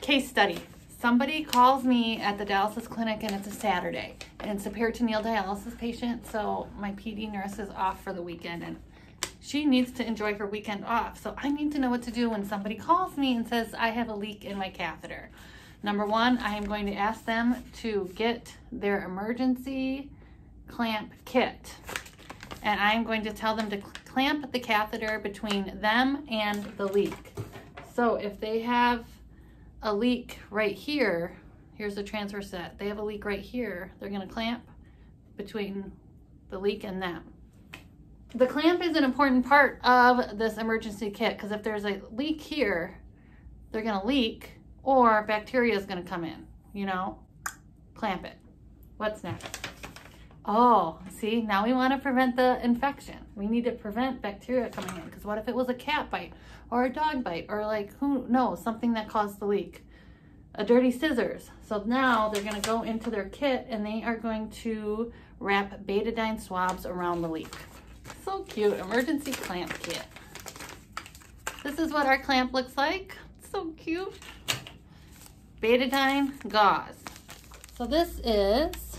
Case study. Somebody calls me at the dialysis clinic and it's a Saturday and it's a peritoneal dialysis patient. So my PD nurse is off for the weekend and she needs to enjoy her weekend off. So I need to know what to do when somebody calls me and says, I have a leak in my catheter. Number one, I am going to ask them to get their emergency clamp kit. And I am going to tell them to clamp the catheter between them and the leak. So if they have a leak right here, here's the transfer set. They have a leak right here. They're gonna clamp between the leak and them. The clamp is an important part of this emergency kit because if there's a leak here, they're gonna leak or bacteria is gonna come in, you know? Clamp it. What's next? Oh, see, now we want to prevent the infection. We need to prevent bacteria coming in because what if it was a cat bite or a dog bite or like who knows, something that caused the leak? A dirty scissors. So now they're going to go into their kit and they are going to wrap betadine swabs around the leak. So cute, emergency clamp kit. This is what our clamp looks like. So cute. Betadine gauze. So this is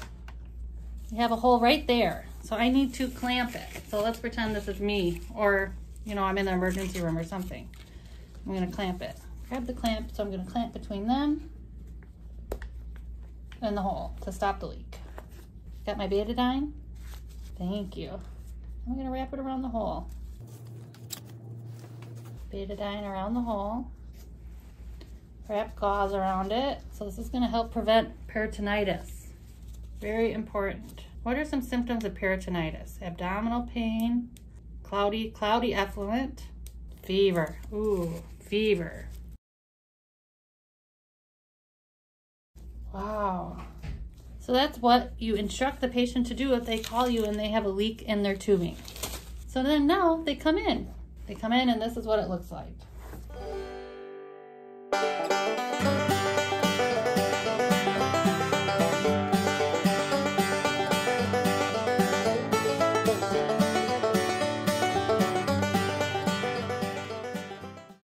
you have a hole right there. So I need to clamp it. So let's pretend this is me or, you know, I'm in the emergency room or something. I'm gonna clamp it. Grab the clamp, so I'm gonna clamp between them and the hole to stop the leak. Got my betadine? Thank you. I'm gonna wrap it around the hole. Betadine around the hole. Wrap gauze around it. So this is gonna help prevent peritonitis. Very important. What are some symptoms of peritonitis? Abdominal pain, cloudy, cloudy effluent, fever. Ooh, fever. Wow. So that's what you instruct the patient to do if they call you and they have a leak in their tubing. So then now they come in. They come in and this is what it looks like.